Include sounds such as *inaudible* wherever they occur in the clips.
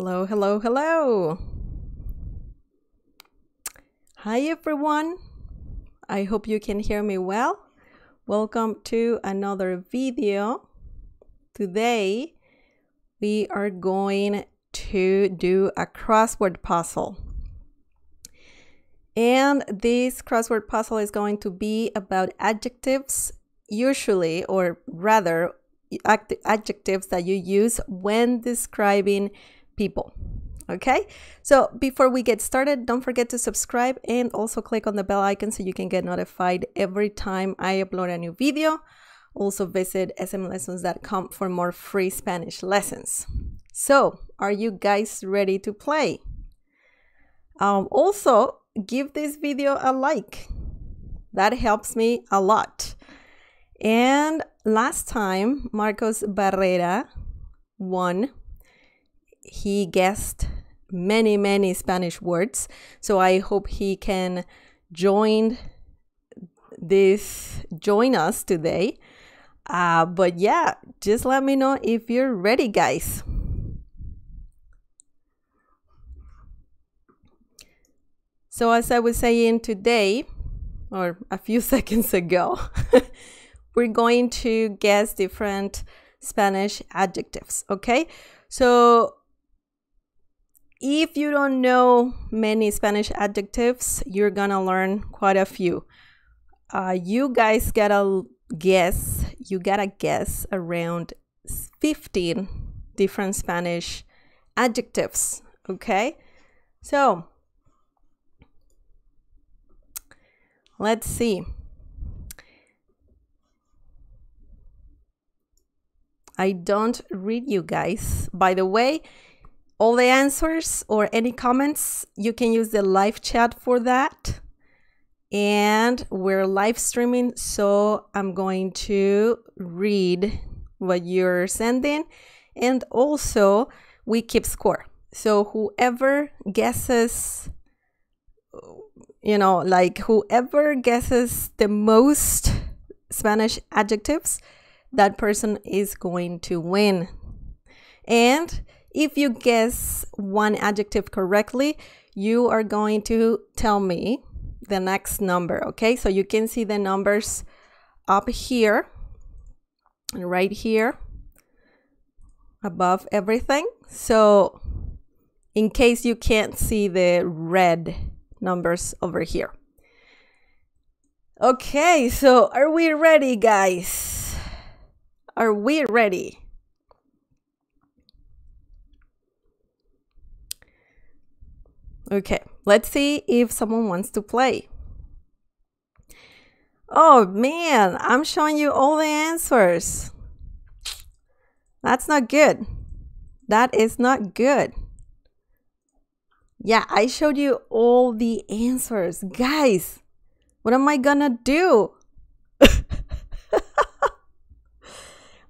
Hello, hello, hello. Hi, everyone. I hope you can hear me well. Welcome to another video. Today, we are going to do a crossword puzzle. And this crossword puzzle is going to be about adjectives, usually, or rather, adjectives that you use when describing people. Okay, so before we get started, don't forget to subscribe and also click on the bell icon so you can get notified every time I upload a new video. Also, visit smlessons.com for more free Spanish lessons. So, are you guys ready to play? Um, also, give this video a like. That helps me a lot. And last time, Marcos Barrera won he guessed many, many Spanish words. So I hope he can join this, join us today. Uh, but yeah, just let me know if you're ready, guys. So as I was saying today, or a few *laughs* seconds ago, *laughs* we're going to guess different Spanish adjectives, okay? So if you don't know many Spanish adjectives, you're gonna learn quite a few. Uh, you guys gotta guess, you gotta guess around 15 different Spanish adjectives, okay? So, let's see. I don't read you guys. By the way, all the answers or any comments, you can use the live chat for that. And we're live streaming, so I'm going to read what you're sending. And also, we keep score. So whoever guesses, you know, like whoever guesses the most Spanish adjectives, that person is going to win. And if you guess one adjective correctly, you are going to tell me the next number, okay? So you can see the numbers up here and right here above everything. So in case you can't see the red numbers over here. Okay, so are we ready, guys? Are we ready? Okay, let's see if someone wants to play. Oh man, I'm showing you all the answers. That's not good. That is not good. Yeah, I showed you all the answers. Guys, what am I gonna do? *laughs*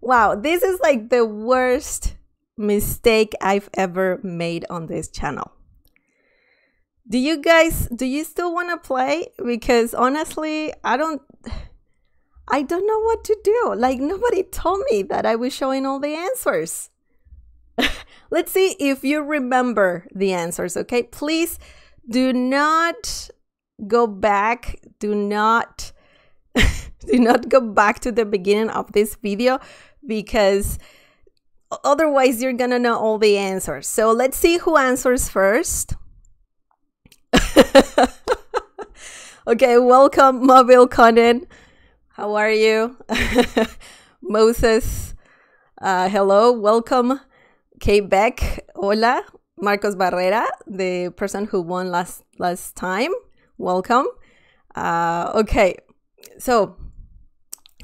wow, this is like the worst mistake I've ever made on this channel do you guys do you still want to play? Because honestly i don't i don't know what to do. Like nobody told me that i was showing all the answers. *laughs* Let's see if you remember the answers okay? Please do not go back do not *laughs* do not go back to the beginning of this video because otherwise you're gonna know all the answers. So let's see who answers first *laughs* okay, welcome, Mobile Conan. How are you? *laughs* Moses, uh, hello, welcome. Kate Beck, hola. Marcos Barrera, the person who won last last time, welcome. Uh, okay, so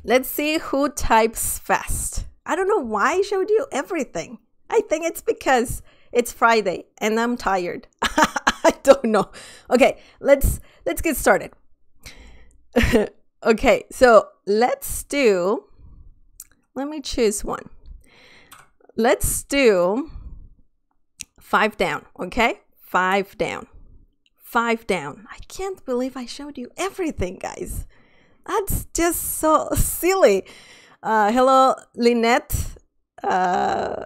let's see who types fast. I don't know why I showed you everything. I think it's because it's Friday and I'm tired. *laughs* *laughs* I don't know. Okay, let's let's get started. *laughs* okay, so let's do let me choose one. Let's do five down, okay? Five down. Five down. I can't believe I showed you everything, guys. That's just so *laughs* silly. Uh, hello, Lynette. Uh,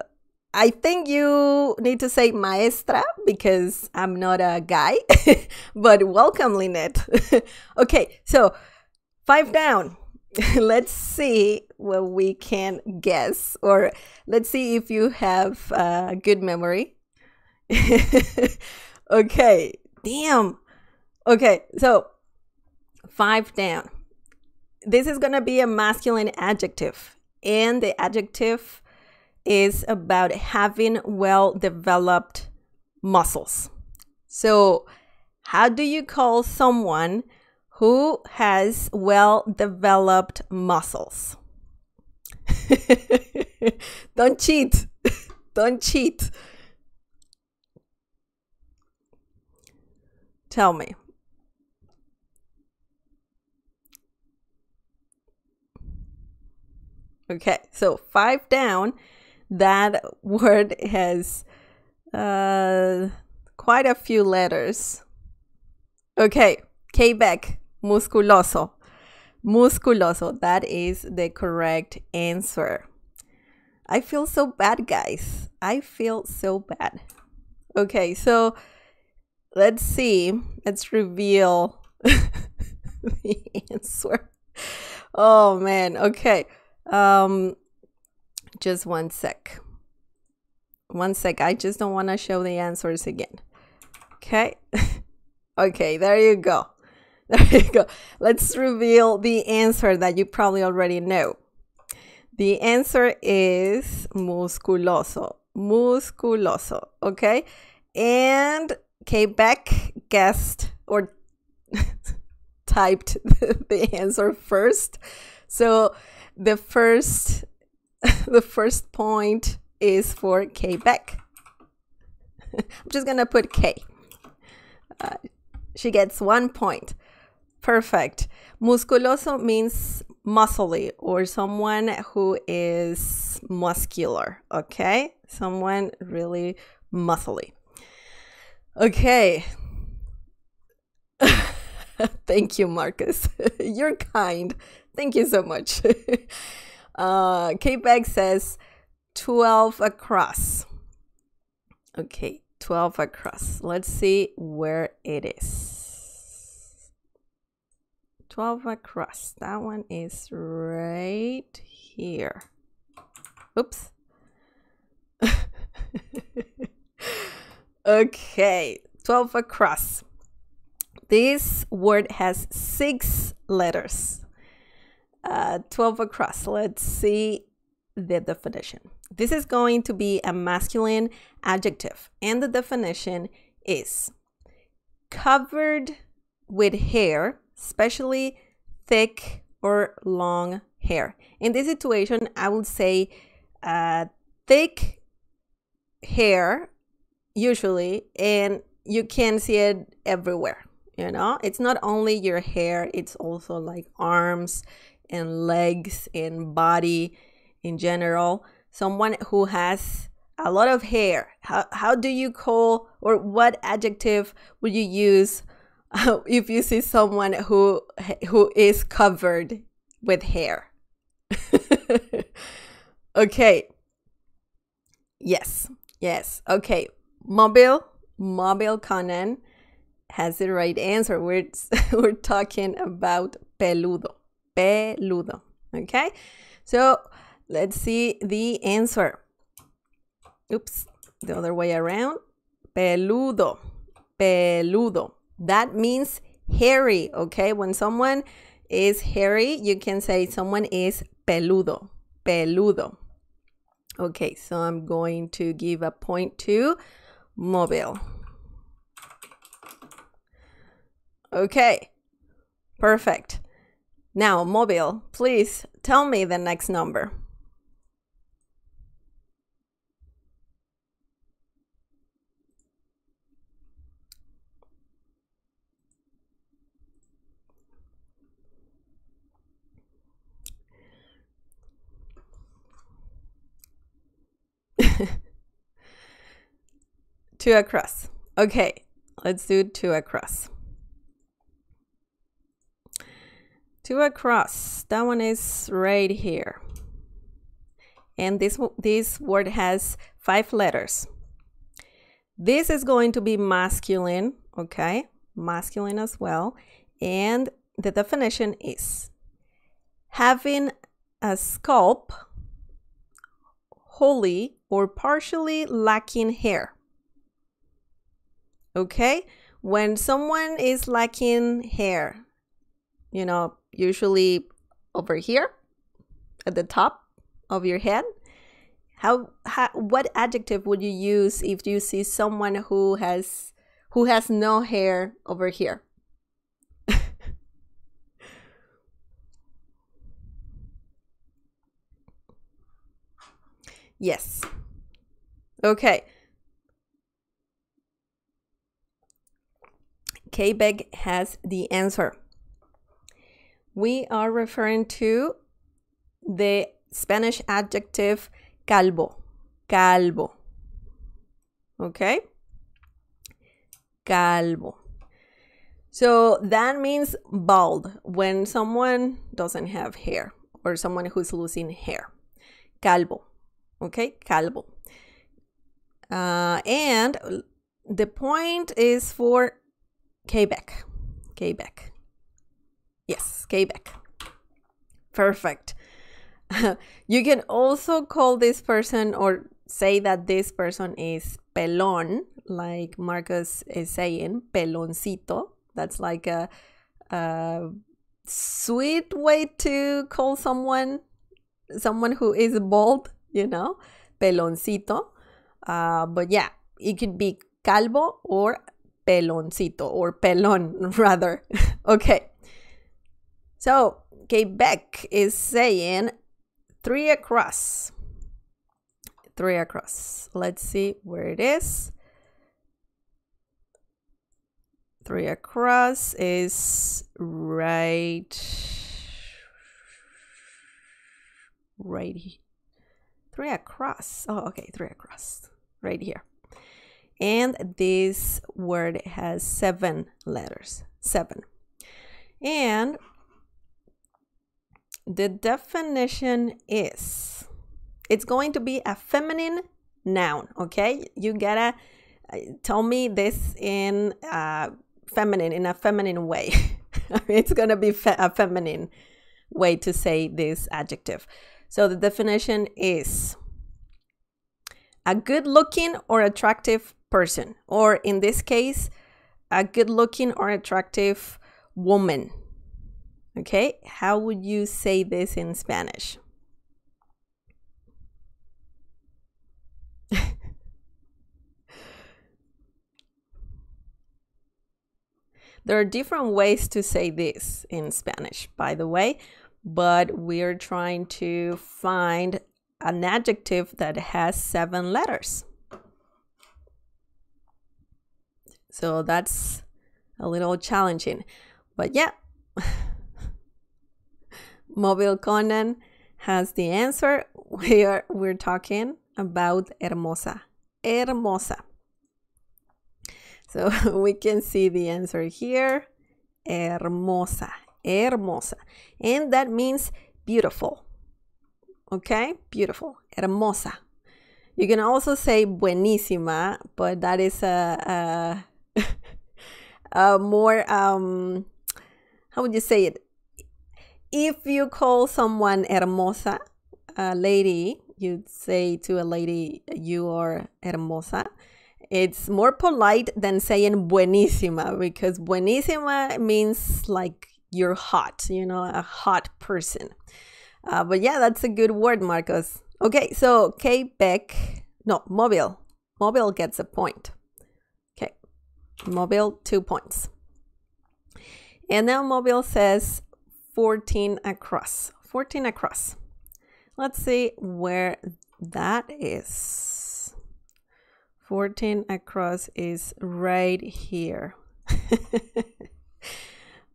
I think you need to say maestra because I'm not a guy, *laughs* but welcome, Lynette. *laughs* okay, so five down. *laughs* let's see what we can guess, or let's see if you have a good memory. okay, damn. Okay, so five down. This is gonna be a masculine adjective, and the adjective is about having well developed muscles. So, how do you call someone who has well developed muscles? *laughs* Don't cheat. *laughs* Don't cheat. Tell me. Okay, so five down. That word has uh, quite a few letters. Okay, Quebec, musculoso. Musculoso. That is the correct answer. I feel so bad, guys. I feel so bad. Okay, so let's see. Let's reveal *laughs* the answer. Oh man. Okay. Um just one sec. One sec. I just don't want to show the answers again. Okay. *laughs* okay, there you go. *laughs* There you go. Let's reveal the answer that you probably already know. The answer is musculoso. Musculoso. Okay. And Quebec guessed or *laughs* typed the answer first. So the first *laughs* the first point is for Quebec. *laughs* I'm just gonna put K. Uh, she gets one point. Perfect. Musculoso means muscly or someone who is muscular. Okay, someone really muscly. Okay. *laughs* Thank you, Marcus. You're kind. Thank you so much. Uh, K-Bag says 12 across. Okay, 12 across. Let's see where it is. 12 across. That one is right here. Oops. *laughs* Okay, 12 across. This word has six letters. Uh, 12 across. Let's see the definition. This is going to be a masculine adjective, and the definition is covered with hair, especially thick or long hair. In this situation, I would say uh, thick hair usually and you can see it everywhere you know it's not only your hair it's also like arms and legs and body in general. Someone who has a lot of hair how, how do you call or what adjective would you use uh, if you see someone who who is covered with hair? *laughs* Okay. Yes. Yes. Okay. Mobile, Mobile Conan has the right answer. We're, *laughs* we're talking about peludo. Peludo. Okay? So let's see the answer. Oops, the other way around. Peludo. Peludo. That means hairy. Okay? When someone is hairy, you can say someone is peludo. Peludo. Okay, so I'm going to give a point to mobile. Okay, perfect. Now, mobile, please tell me the next number. *laughs* two across. Okay, let's do two across. Two across. That one is right here. And this, this word has five letters. This is going to be masculine, okay? Masculine as well. And the definition is having a scalp wholly or partially lacking hair. Okay? When someone is lacking hair, you know, usually over here at the top of your head, how, how what adjective would you use if you see someone who has who has no hair over here? *laughs* yes. Okay. Quebec has the answer. We are referring to the Spanish adjective calvo. Calvo. Okay? Calvo. So that means bald when someone doesn't have hair or someone who's losing hair. Calvo. Okay? Calvo. Uh, and the point is for Quebec. Quebec. Yes, Quebec. Perfect. *laughs* you can also call this person or say that this person is pelon, like Marcus is saying, peloncito. That's like a, a sweet way to call someone, someone who is bald, you know, peloncito. Uh, but yeah, it could be calvo or peloncito or pelon *laughs* rather. *laughs* okay. So Quebec is saying three across. Three across. Let's see where it is. Three across is right right three across. Oh, okay, three across. Right here. And this word has seven letters. Seven. And the definition is it's going to be a feminine noun, okay? You gotta uh, tell me this in uh, feminine, in a feminine way. *laughs* it's gonna be fe a feminine way to say this adjective. So the definition is a good looking or attractive person, or in this case, a good looking or attractive woman. Okay, how would you say this in Spanish? *laughs* there are different ways to say this in Spanish, by the way, but we're trying to find an adjective that has seven letters. So that's a little challenging. But yeah, *laughs* Mobile Conan has the answer. *laughs* We are we're talking about hermosa. Hermosa. So *laughs* we can see the answer here. Hermosa. Hermosa. And that means beautiful. Okay? Beautiful. Hermosa. You can also say buenísima, but that is a, a, *laughs* a more, um, how would you say it? If you call someone hermosa, a lady, you'd say to a lady, you are hermosa. It's more polite than saying buenísima because buenísima means like you're hot, you know, a hot person. Uh, but yeah, that's a good word, Marcos. Okay, so Quebec, no, Mobile. Mobile gets a point. Okay, Mobile, two points. And now Mobile says 14 across. 14 across. Let's see where that is. 14 across is right here. *laughs*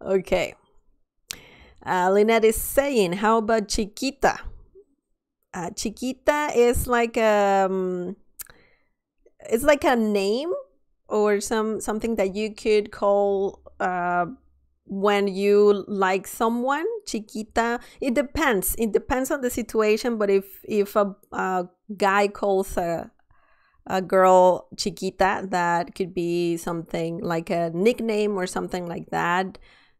okay. Uh, Lynette is saying, how about Chiquita? Uh, Chiquita is like a, um, it's like a name or some something that you could call uh, when you like someone, chiquita, it depends. It depends on the situation. But if if a, a guy calls a a girl chiquita, that could be something like a nickname or something like that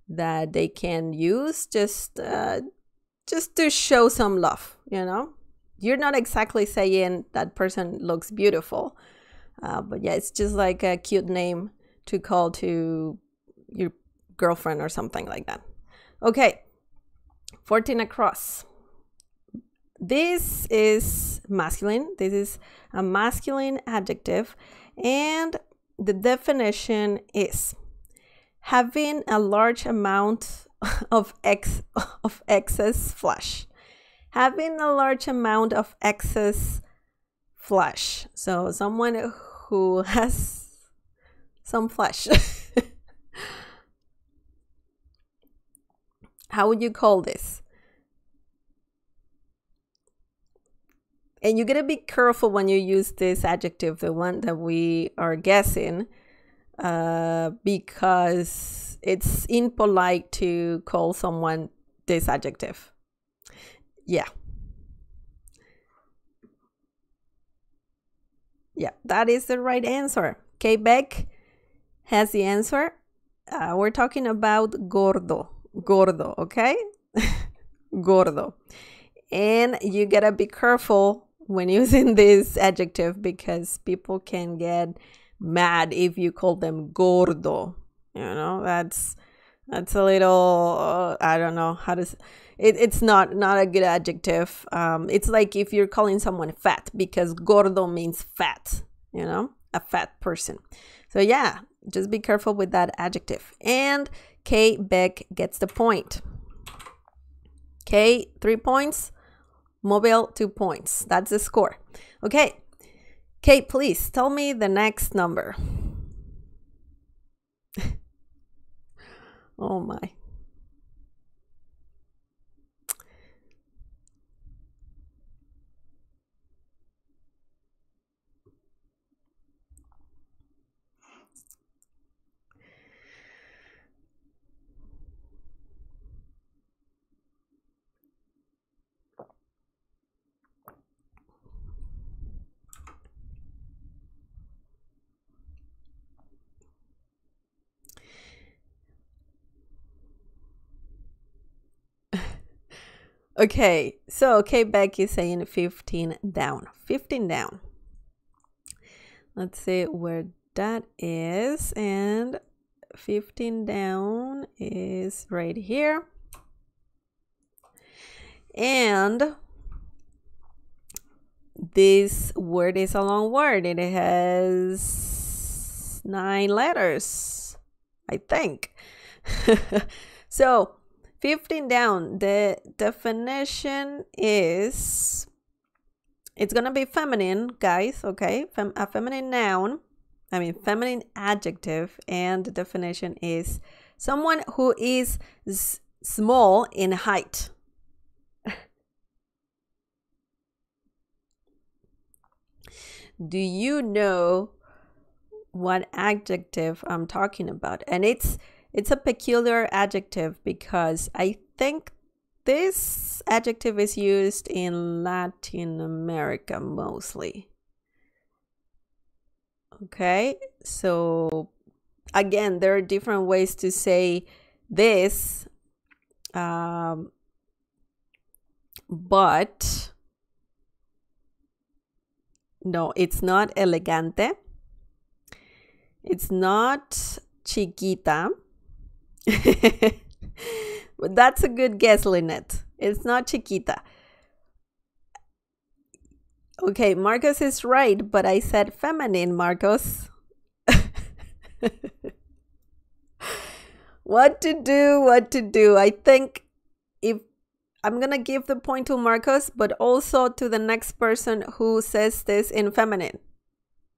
that they can use just uh, just to show some love. You know, you're not exactly saying that person looks beautiful, uh, but yeah, it's just like a cute name to call to your girlfriend or something like that. Okay, 14 across. This is masculine. This is a masculine adjective. And the definition is having a large amount *laughs* of ex *laughs* of excess flesh. Having a large amount of excess flesh. So someone who *laughs* has some flesh. How would you call this? And you gotta be careful when you use this adjective, the one that we are guessing, uh, because it's impolite to call someone this adjective. Yeah. Yeah, that is the right answer. Beck has the answer. Uh, we're talking about gordo gordo, okay? *laughs* gordo. And you gotta be careful when using *laughs* this adjective because people can get mad if you call them gordo. You know, that's that's a little uh, I don't know how to it, it's not not a good adjective. Um, it's like if you're calling someone fat because gordo means fat, you know, a fat person. So yeah, just be careful with that adjective. And K. Beck gets the point. K, three points. Mobile, two points. That's the score. Okay. Kate, please tell me the next number. *laughs* oh my. Okay, so Kate Beck is saying 15 down. 15 down. Let's see where that is. And 15 down is right here. And this word is a long word. It has nine letters, I think. *laughs* so 15 down, the definition is it's going to be feminine, guys, okay? Fem a feminine noun, I mean, feminine adjective, and the definition is someone who is small in height. *laughs* Do you know what adjective I'm talking about? And it's it's a peculiar adjective because I think this adjective is used in Latin America mostly. Okay, so again, there are different ways to say this, um, but no, it's not elegante. It's not chiquita. But that's a good guess, Lynette. It's not Chiquita. Okay, Marcos is right, but I said feminine, Marcos. *laughs* what to do, what to do. I think if I'm gonna give the point to Marcos, but also to the next person who says this in feminine,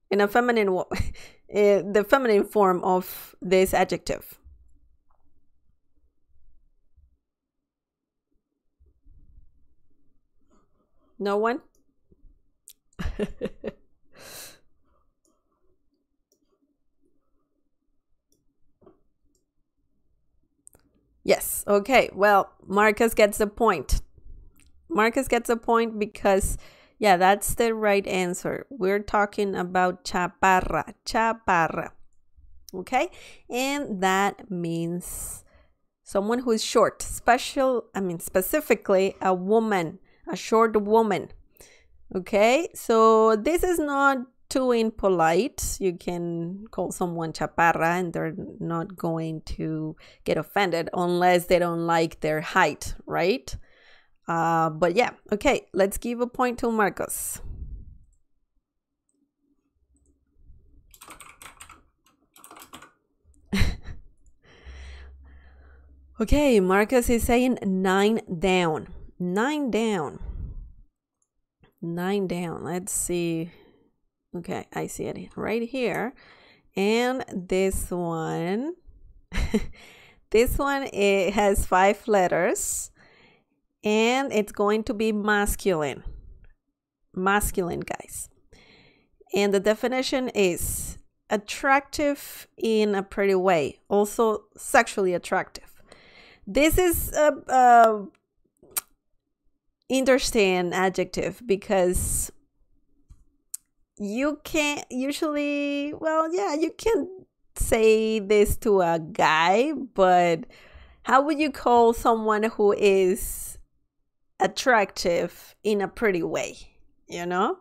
in a feminine, *laughs* eh, the feminine form of this adjective. No one? *laughs* Yes, okay, well, Marcus gets the point. Marcus gets a point because, yeah, that's the right answer. We're talking about chaparra, chaparra. Okay, and that means someone who is short, special, I mean, specifically a woman, a short woman. Okay, so this is not too impolite. You can call someone chaparra and they're not going to get offended unless they don't like their height, right? Uh, but yeah, okay, let's give a point to Marcos. *laughs* okay, Marcos is saying nine down. Nine down. Nine down. Let's see. Okay, I see it right here. And this one, *laughs* this one it has five letters and it's going to be masculine. Masculine, guys. And the definition is attractive in a pretty way, also sexually attractive. This is a, a interesting adjective because you can't usually, well, yeah, you can say this to a guy, but how would you call someone who is attractive in a pretty way, you know?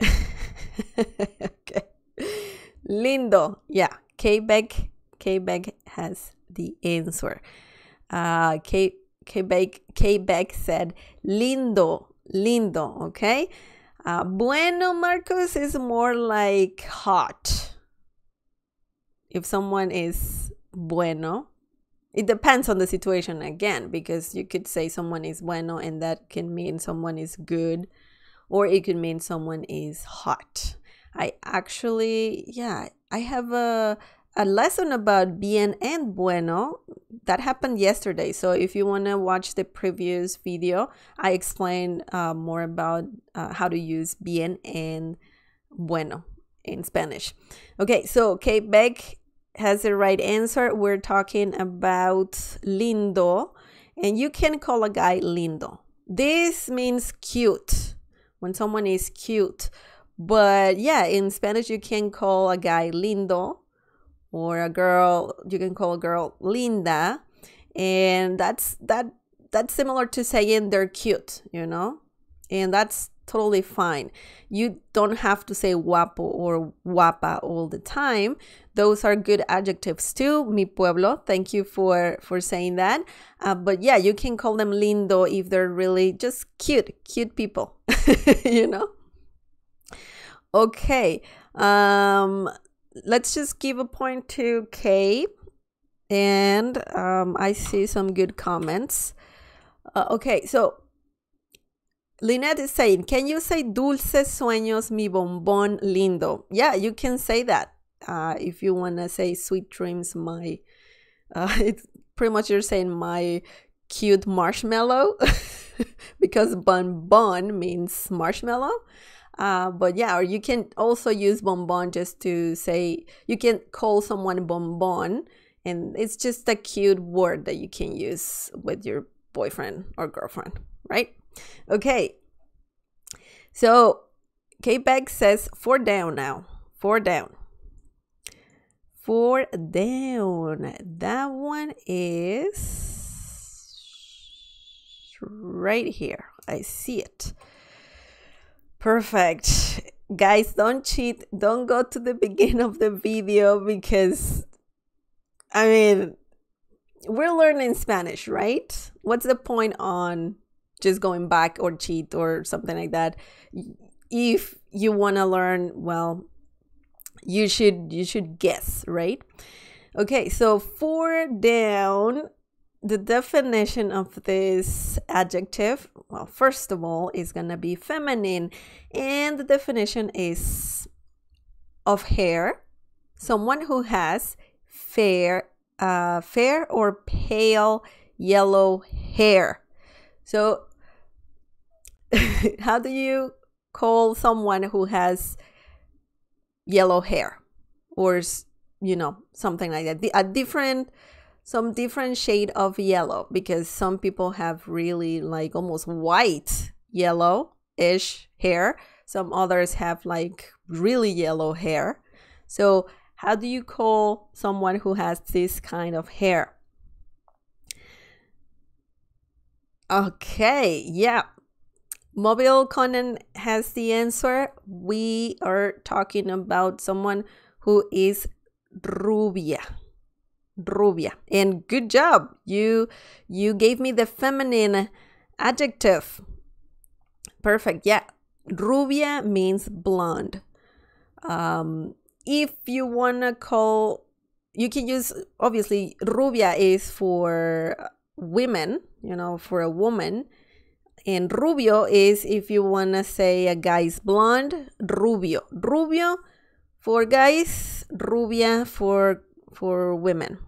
*laughs* okay. Lindo. Yeah. Quebec. Quebec has the answer. Uh, K, Quebec, Quebec said lindo. Lindo. Okay. Uh, bueno, Marcos is more like hot. If someone is bueno. It depends on the situation again, because you could say someone is bueno and that can mean someone is good, or it could mean someone is hot. I actually, yeah, I have a, a lesson about bien and bueno that happened yesterday. So if you want to watch the previous video, I explained uh, more about uh, how to use bien and bueno in Spanish. Okay, so Kate Beck has the right answer. We're talking about lindo, and you can call a guy lindo. This means cute when someone is cute. But yeah, in Spanish, you can call a guy lindo, or a girl, you can call a girl linda. And that's that that's similar to saying they're cute, you know? And that's totally fine. You don't have to say guapo or guapa all the time. Those are good adjectives too. Mi pueblo. Thank you for for saying that. Uh, but yeah, you can call them lindo if they're really just cute, cute people. *laughs* you know. Okay. Um, let's just give a point to K. And um, I see some good comments. Uh, okay, so Lynette is saying, can you say dulces sueños mi bombón lindo? Yeah, you can say that. Uh, if you want to say sweet dreams, my, uh, *laughs* it's pretty much you're saying my cute marshmallow *laughs* because bonbon means marshmallow. Uh, but yeah, or you can also use bonbon just to say, you can call someone bonbon and it's just a cute word that you can use with your boyfriend or girlfriend, right? Okay. So K-Bag says four down now. Four down. Four down. That one is right here. I see it. Perfect. Guys, don't cheat. Don't go to the *laughs* beginning of the video because, I mean, we're learning Spanish, right? What's the point on just going back or cheat or something like that if you want to learn well you should you should guess right okay so four down the definition of this adjective well first of all is going to be feminine and the definition is of hair someone who has fair uh, fair or pale yellow hair so *laughs* how do you call someone who has yellow hair or you know, something like that. A different, some different shade of yellow because some people have really like almost white yellow ish hair. Some others have like really yellow hair. So, how do you call someone who has this kind of hair? Okay, yeah. Mobile Conan has the answer. We are talking about someone who is rubia. Rubia. And good job. You you gave me the feminine adjective. Perfect. Yeah. Rubia means blonde. Um, if you want to call, you can use, obviously, rubia is for women, you know, for a woman. And rubio is if you want to say a guy's blonde, rubio. Rubio for guys, rubia for for women.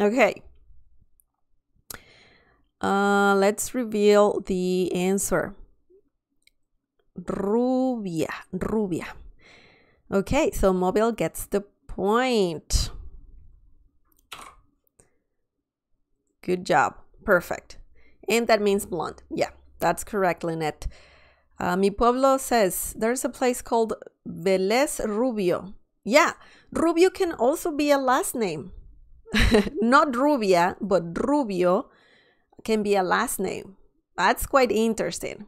Okay. Uh, let's reveal the answer. Rubia, rubia. Okay, so Mobile gets the point. Good job. Perfect. And that means blonde. Yeah, that's correct, Lynette. Uh, Mi Pueblo says there's a place called Velez Rubio. Yeah, Rubio can also be a last name. *laughs* Not Rubia, but Rubio can be a last name. That's quite interesting.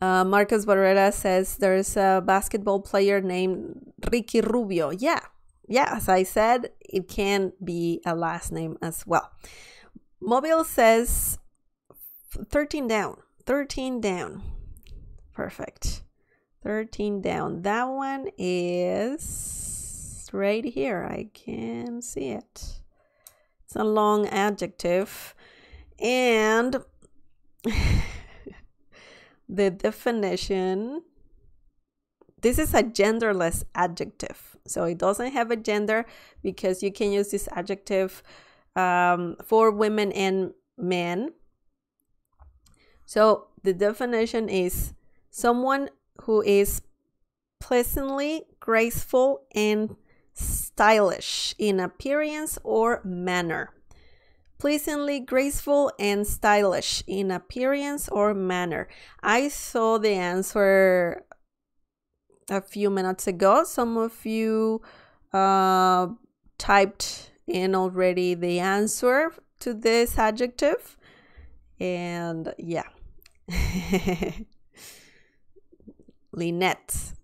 Uh, Marcos Barrera says there's a basketball player named Ricky Rubio. Yeah, yeah, as I said, it can be a last name as well. Mobile says 13 down, 13 down. Perfect. 13 down. That one is right here. I can see it. It's a long adjective. And *laughs* the definition this is a genderless adjective so it doesn't have a gender because you can use this adjective um, for women and men so the definition is someone who is pleasantly graceful and stylish in appearance or manner pleasantly graceful and stylish in appearance or manner. I saw the answer a few minutes ago. Some of you uh, typed in already the answer to this adjective. And yeah. *laughs* Lynette.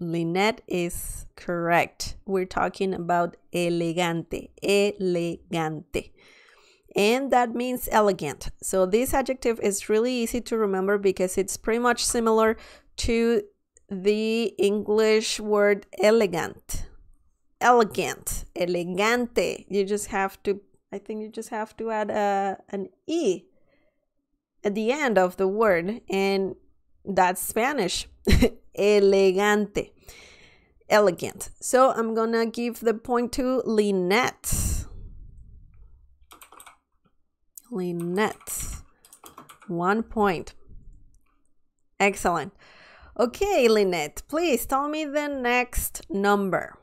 Lynette is correct. We're talking about elegante. Elegante and that means elegant. So this adjective is really easy to remember because it's pretty much similar to the English word elegant. Elegant, elegante. You just have to, I think you just have to add a, an E at the end of the word, and that's Spanish. *laughs* elegante. Elegant. So I'm gonna give the point to Lynette. Lynette. One point. Excellent. Okay, Lynette, please tell me the next number.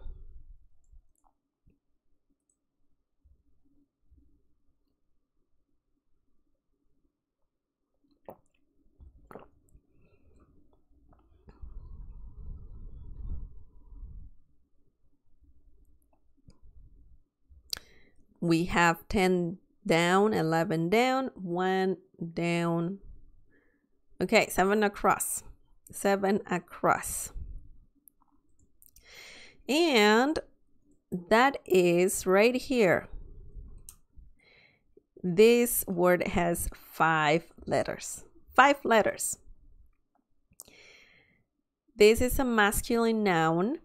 We have 10 down, 11 down, 1 down. Okay, 7 across. 7 across. And that is right here. This word has five letters. Five letters. This is a masculine noun.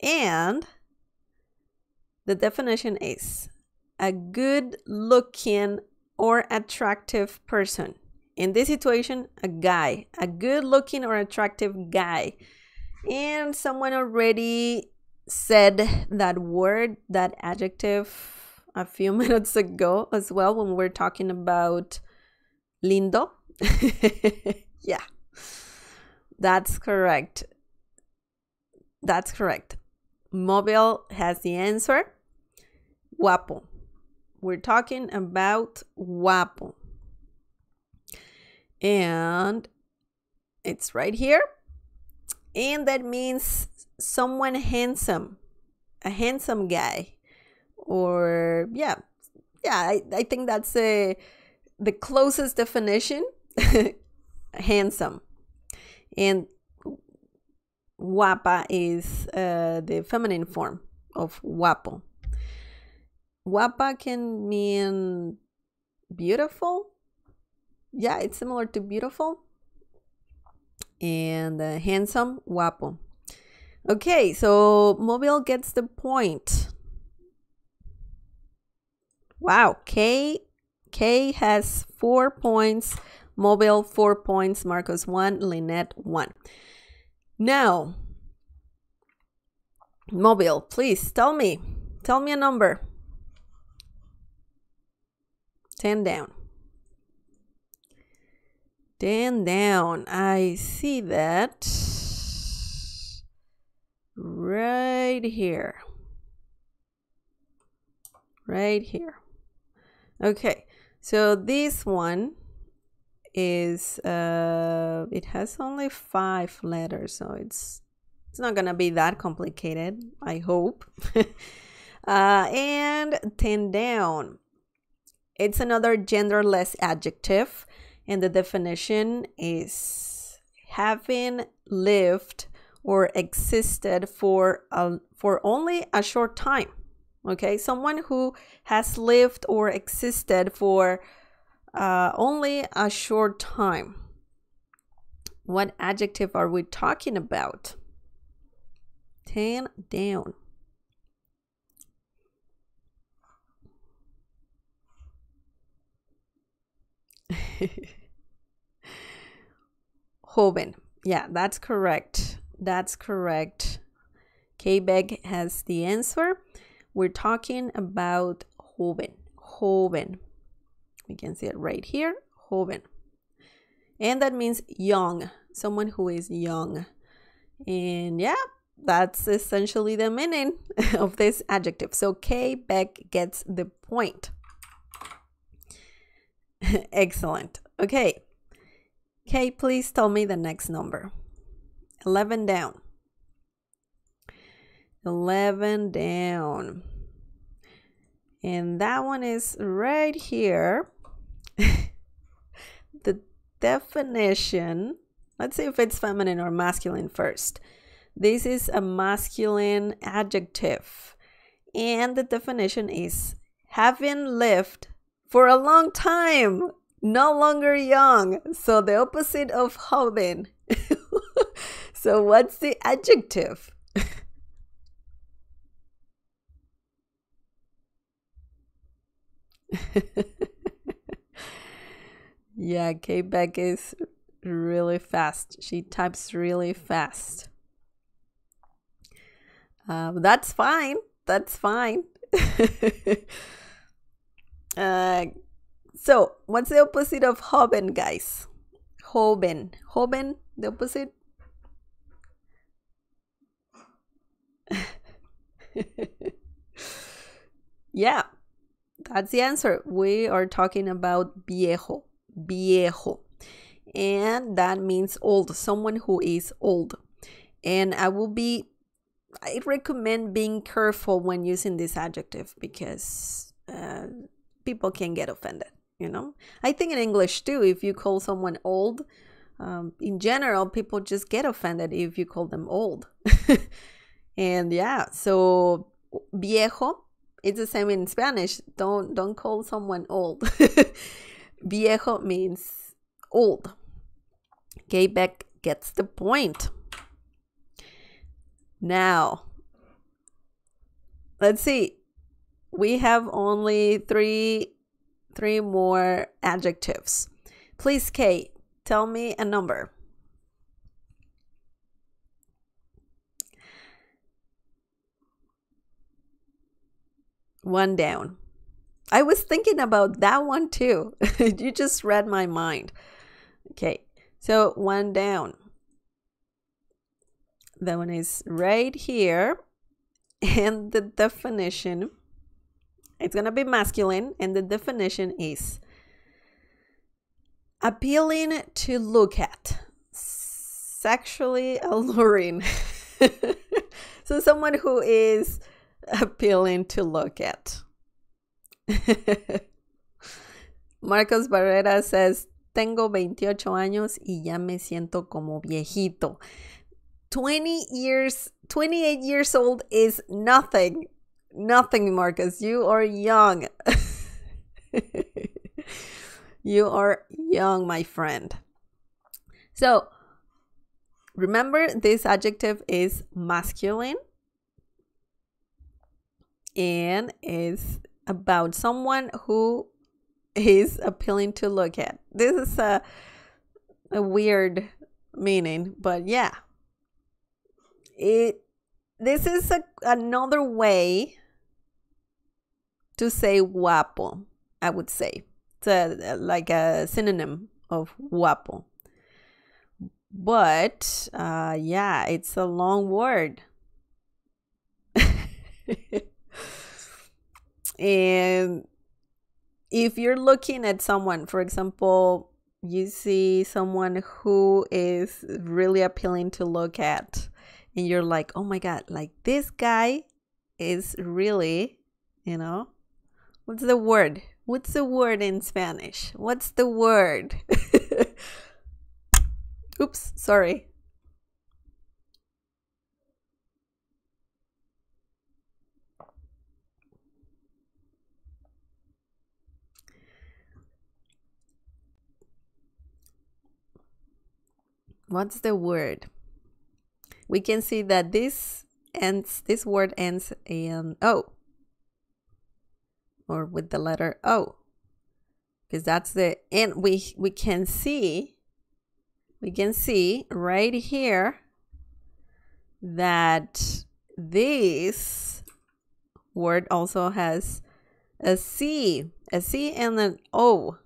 And the definition is a good looking or attractive person. In this situation, a guy, a good looking or attractive guy. And someone already said that word, that adjective a few *laughs* minutes ago as well when we are talking about lindo. *laughs* yeah, that's correct. That's correct. Mobile has the answer. Guapo. We're talking about guapo. And it's right here. And that means someone handsome, a handsome guy. Or, yeah, yeah, I, I think that's a, the closest definition *laughs* handsome. And guapa is uh, the feminine form of guapo. Guapa can mean beautiful. Yeah, it's similar to beautiful. And uh, handsome, guapo. Okay, so Mobile gets the point. Wow, K K has four points, Mobile four points, Marcos one, Lynette one. Now, Mobile, please tell me, tell me a number. 10 down. 10 down. I see that right here. Right here. Okay, so this one is uh it has only five letters so it's it's not gonna be that complicated i hope *laughs* uh and 10 down it's another genderless adjective and the definition is having lived or existed for a, for only a short time okay someone who has lived or existed for uh, only a short time. What adjective are we talking about? Tan down. *laughs* Joven. Yeah, that's correct. That's correct. K-Beck has the answer. We're talking about joven. Joven. We can see it right here, joven. And that means young, someone who is young. And yeah, that's essentially the meaning *laughs* of this adjective. So K Beck gets the point. *laughs* Excellent. Okay. K, please tell me the next number. 11 down. 11 down. And that one is right here. *laughs* the definition, let's see if it's feminine or masculine first. This is a masculine adjective. And the definition is having lived for a long time, no longer young. So the opposite of joven. *laughs* so what's the adjective? *laughs* Yeah, Kate Beck is really fast. She types really fast. Um, that's fine. That's fine. *laughs* uh, so, what's the opposite of joven, guys? joven. joven, the opposite? *laughs* yeah, that's the answer. We are talking about viejo viejo. And that means old, someone who is old. And I will be, I recommend being careful when using this adjective because uh, people can get offended, you know? I think in English too, if you call someone old, um, in general, people just get offended if you call them old. *laughs* and yeah, so viejo, it's the same in Spanish. Don't don't call someone old. *laughs* Viejo means old. Beck gets the point. Now, let's see. We have only three three more adjectives. Please, Kate, tell me a number. One down. I was thinking about that one too. *laughs* you just read my mind. Okay, so one down. That one is right here. And the definition, it's going to be masculine, and the definition is appealing to look at, sexually alluring. *laughs* so, someone who is appealing to look at. *laughs* Marcos Barrera says, Tengo 28 años y ya me siento como viejito. 20 years, 28 years old is nothing. Nothing, Marcus. You are young. you are young, my friend. So, remember this adjective is masculine and is about someone who is appealing to look at. This is a a weird meaning, but yeah. It this is a, another way to say guapo, I would say. It's a, like a synonym of guapo. But uh, yeah, it's a long word. *laughs* and if you're looking at someone, for example, you see someone who is really appealing to look at, and you're like, oh my God, like this guy is really, you know, what's the word? What's the word in Spanish? What's the word? *laughs* Oops, sorry. what's the word? We can see that this ends this word ends in O or with the letter O because that's the and we we can see we can see right here that this word also has a C, a C and an O.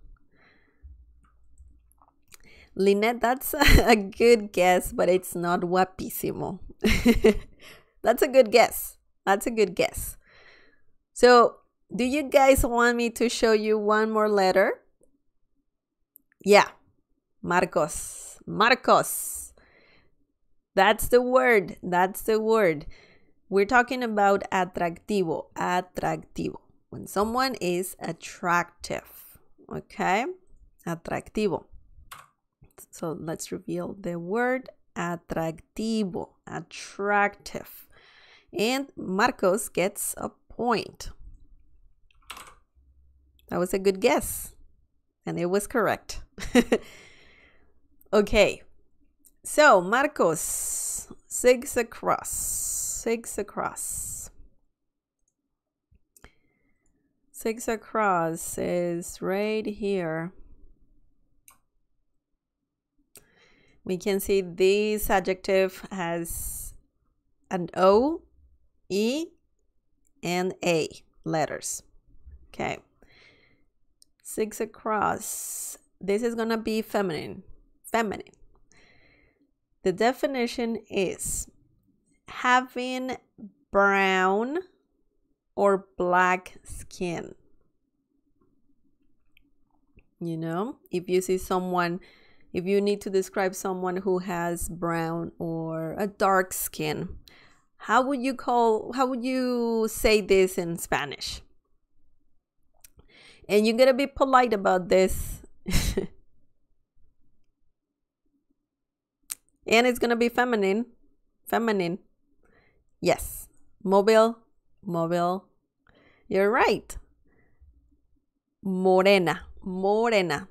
Lynette, that's *laughs* a good guess, but it's not guapísimo. *laughs* that's a good guess. That's a good guess. So, do you guys want me to show you one more letter? Yeah, Marcos. Marcos. That's the word. That's the word. We're talking about atractivo. Atractivo. When someone is attractive. Okay? Atractivo. So let's reveal the word atractivo, attractive. And Marcos gets a point. That was a good guess. And it was correct. *laughs* okay. So, Marcos, six across. Six across. Six across is right here. we can see this adjective has an O, E, and A letters. Okay. Six across. This is going to be feminine. Feminine. The definition is having brown or black skin. You know, if you see someone if you need to describe someone who has brown or a dark skin, how would you call how would you say this in Spanish? And you're gonna be polite about this. *laughs* and it's to be feminine. Feminine. Yes. Mobile. Mobile. You're right. Morena. Morena.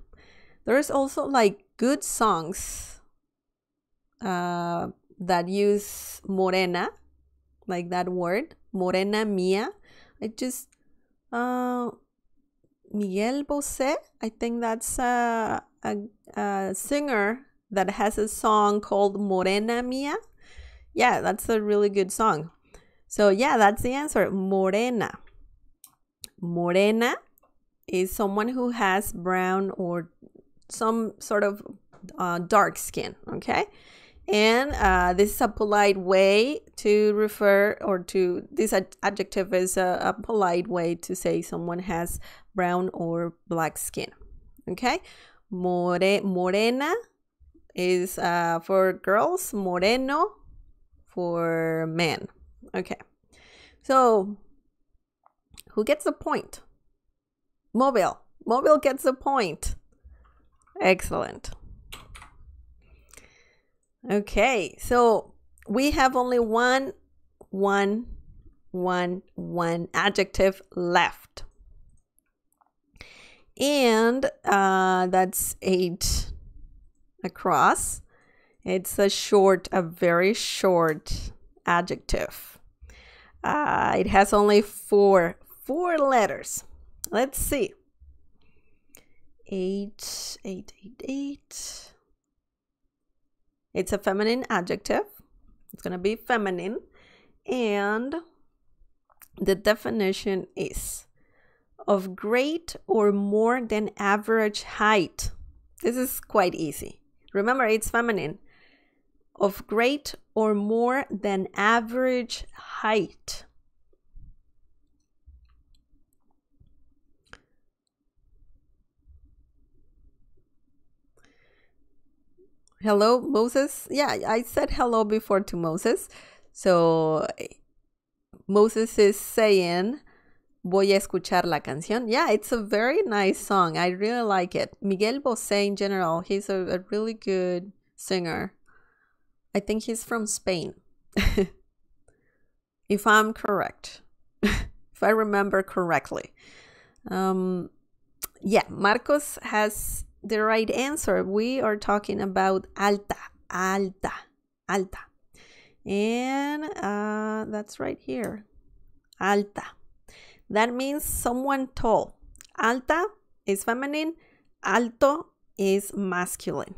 There's also like good songs uh, that use morena, like that word, morena mia. I just, uh, Miguel Bosé, I think that's a, a, a singer that has a song called Morena Mia. Yeah, that's a really good song. So, yeah, that's the answer Morena. Morena is someone who has brown or some sort of uh, dark skin, okay? And uh, this is a polite way to refer, or to this ad adjective is a, a, polite way to say someone has brown or black skin. Okay, More, morena is uh, for girls, moreno for men. Okay, so who gets the point? Mobile. Mobile gets the point. Excellent. Okay, so we have only one, one, one, one adjective left. And uh, that's eight across. It's a short, a very short adjective. Uh, it has only four, four letters. Let's see. Eight, eight, eight, eight. It's a feminine adjective. It's going to be feminine. And the definition is of great or more than average height. This is quite easy. Remember, it's feminine. Of great or more than average height. Hello moses? Yeah i said hello before to moses. So moses is saying voy a escuchar la canción. Yeah it's a very nice song. I really like it. Miguel bosé in general he's a, a really good singer. I think he's from spain. *laughs* If i'm correct. *laughs* If i remember correctly. Um yeah marcos has the right answer. We are talking about alta, alta, alta. And uh, that's right here, alta. That means someone tall. Alta is feminine, alto is masculine.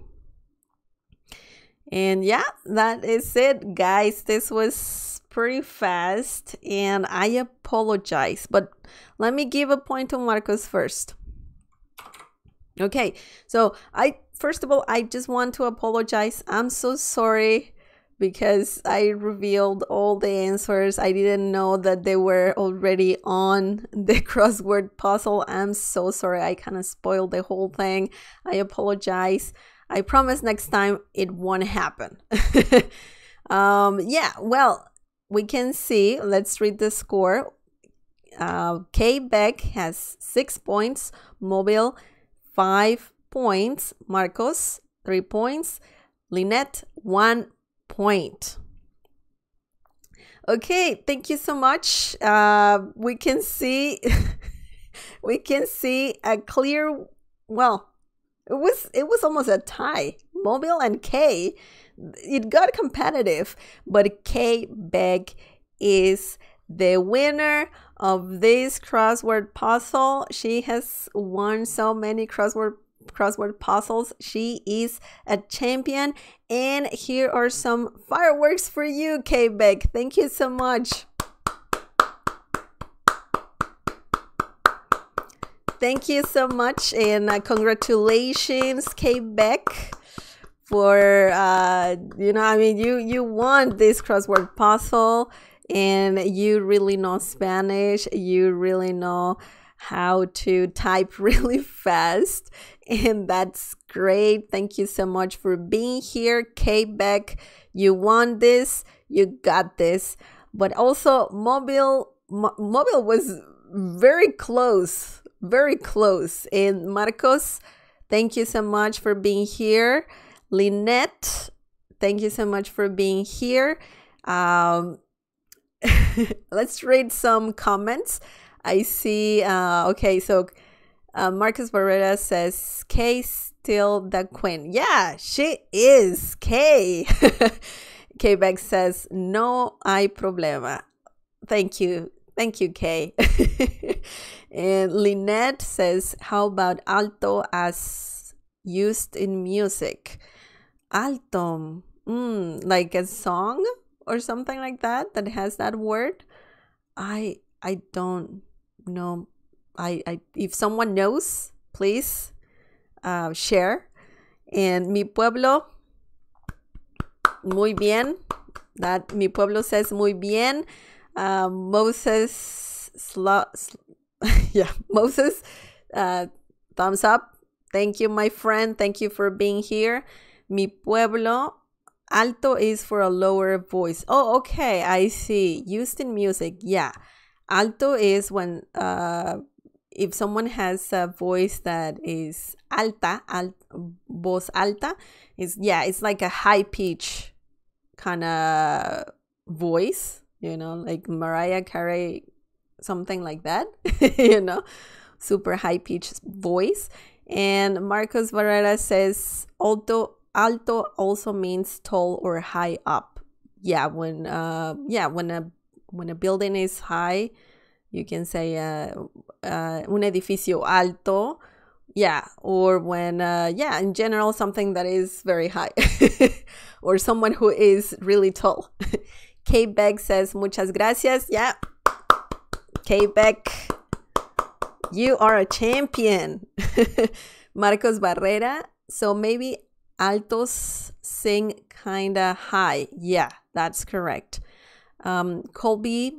And yeah, that is it, guys. This was pretty fast, and I apologize. But let me give a point to Marcos first. Okay, so I first of all, I just want to apologize. I'm so sorry because I revealed all the answers. I didn't know that they were already on *laughs* the crossword puzzle. I'm so sorry. I kind of spoiled the whole thing. I apologize. I promise next time it won't happen. *laughs* um, yeah, well, we can see. Let's read the score. Uh, K Beck has six points. Mobile five points. Marcos, three points. Lynette, one point. Okay, thank you so much. Uh, we can see *laughs* we can see a clear well it was it was almost a tie mobile and k it got competitive but k beck is the winner of this crossword puzzle. She has won so many crossword crossword puzzles. She is a champion. And here are some fireworks for you, K-Beck. Thank you so much. Thank you so much and uh, congratulations, K-Beck for uh you know i mean you you won this crossword puzzle and you really know Spanish, you really know how to type *laughs* really fast, and that's great. Thank you so much for being here, K Beck. You won this, you got this. But also, mobile, mo- mobile was very close, very close. And Marcos, thank you so much for being here. Lynette, thank you so much for being here. Um, *laughs* let's read some comments. I see. Uh, okay, so uh, Marcus Barrera says Kay still the queen. Yeah, she is Kay. Kay Beck says no hay problema. Thank you, thank you, Kay. *laughs* and Lynette says, how about alto as used in music? Alto, mm, like a song or something like that that has that word i i don't know i i if someone knows please uh, share and mi pueblo muy bien. That mi pueblo says muy bien. Uh, Moses, sl- *laughs* yeah, Moses, uh, thumbs up. Thank you, my friend. Thank you for being here. Mi pueblo, alto is for a lower voice. Oh, okay, I see. Used in music, yeah. Alto is when uh, if someone has a voice that is alta, al, voz alta, is yeah, it's like a high pitch kind of voice, you know, like Mariah Carey, something like that, *laughs* you know, super high pitched voice. And Marcos Barrera says alto alto also means tall or high up. Yeah, when uh yeah, when a when a building is high, you can say uh, uh, un edificio alto. Yeah, or when, uh, yeah, in general, something that is very high, *laughs* or someone who is really tall. *laughs* K Beck says, muchas gracias. Yeah, K Beck, you are a champion. *laughs* Marcos Barrera, so maybe altos sing kinda high. Yeah, that's correct. Um, Colby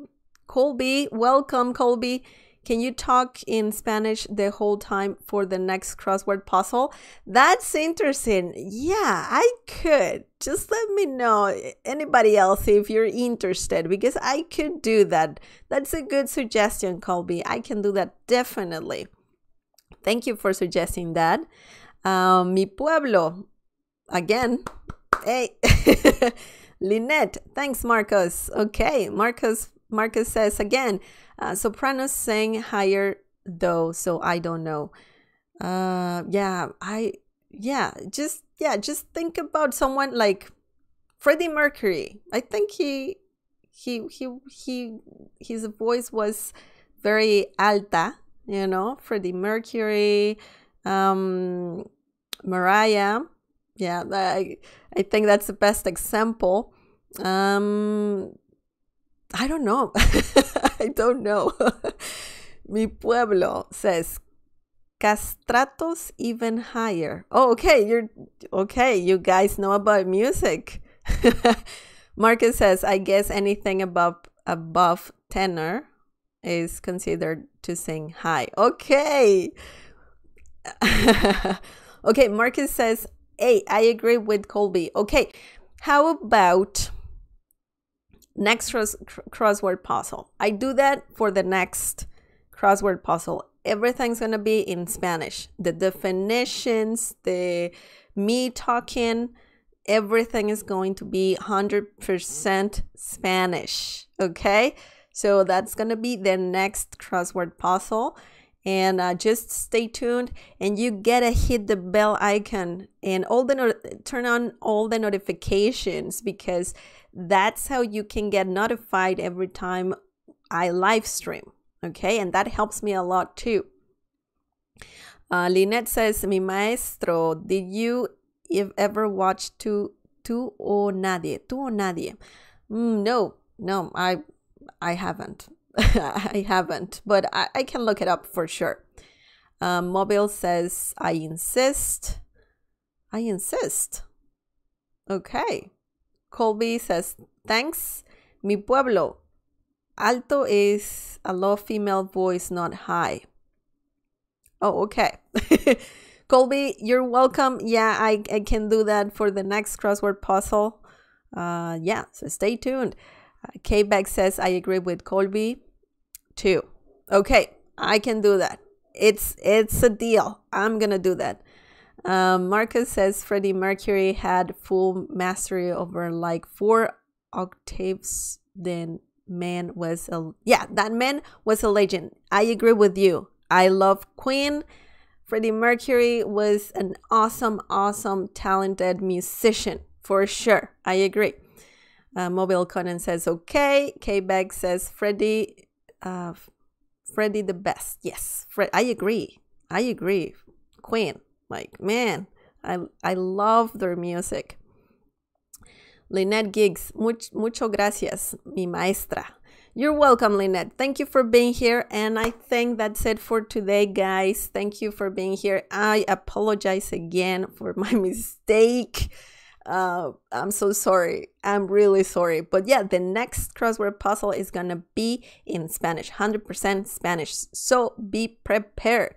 Colby, welcome, Colby. Can you talk in Spanish the whole time for the next crossword puzzle? That's interesting. Yeah, I could. Just let me know, anybody else, if you're interested, because I could do that. That's a good suggestion, Colby. I can do that definitely. Thank you for suggesting that. Um, mi pueblo, again. Hey, *laughs* Lynette. Thanks, Marcos. Okay, Marcos Marcus says again, uh, sopranos sing higher though, so I don't know. Uh, yeah, I yeah, just yeah, just think about someone like Freddie Mercury. I think he he he he his voice was very alta, you know, Freddie Mercury, um, Mariah. Yeah, I I think that's the best example. Um, I don't know. *laughs* I don't know. *laughs* Mi pueblo says castratos even higher. Oh, okay. You're okay. You guys know about music. *laughs* Marcus says, I guess anything above above tenor is considered to sing high. Okay. okay, Marcus says, Hey, I agree with Colby. Okay. How about next cross, crossword puzzle. I do that for the next crossword puzzle. Everything's to be in Spanish. The definitions, the me talking, everything is going to be 100% Spanish. Okay? So that's to be the next crossword puzzle. And uh, just stay tuned and you gotta hit the bell icon and all the turn on all the notifications because that's how you can get notified every time I live stream. Okay, and that helps me a lot too. Uh, Lynette says, Mi maestro, did you if ever watch Tu, tu o Nadie? Tu o Nadie? Mm, no, no, I, I haven't. *laughs* I haven't, but I, I, can look it up for sure. Um, Mobile says, I insist. I insist. Okay. Colby says, thanks. Mi pueblo. Alto is a low female voice, not high. Oh, okay. *laughs* Colby, you're welcome. Yeah, I, I can do that for the next crossword puzzle. Uh, yeah, so stay tuned. Uh, K-Beck says, I agree with Colby too. Okay, I can do that. It's it's a deal. I'm gonna do that. Um, Marcus says Freddie Mercury had full mastery over like four octaves. Then man was a yeah, that man was a legend. I agree with you. I love Queen. Freddie Mercury was an awesome, awesome, talented musician for sure. I agree. Uh, Mobile Conan says okay. K Beck says Freddie, uh, Freddie the best. Yes, Fred. I agree. I agree. Queen. Like, man, I, I love their music. Lynette Giggs, much, mucho gracias, mi maestra. You're welcome, Lynette. Thank you for being here. And I think that's it for today, guys. Thank you for being here. I apologize again for my *laughs* mistake. Uh, I'm so sorry. I'm really sorry. But yeah, the next crossword puzzle is gonna be in Spanish, 100% Spanish. So be prepared.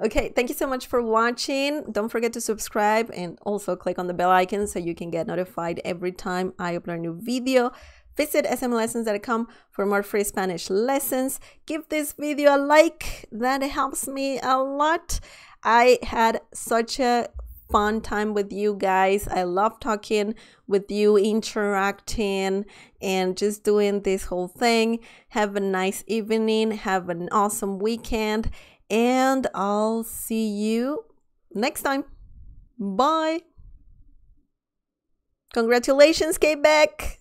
Okay, thank you so much for watching. Don't forget to subscribe and also click on the bell icon so you can get notified every time I upload a new video. Visit smlessons.com for more free Spanish lessons. Give this video a like, that helps me a lot. I had such a fun time with you guys. I love talking with you, interacting, and just doing this whole thing. Have a nice evening. Have an awesome weekend. And I'll see you next time. Bye. Congratulations, K Beck.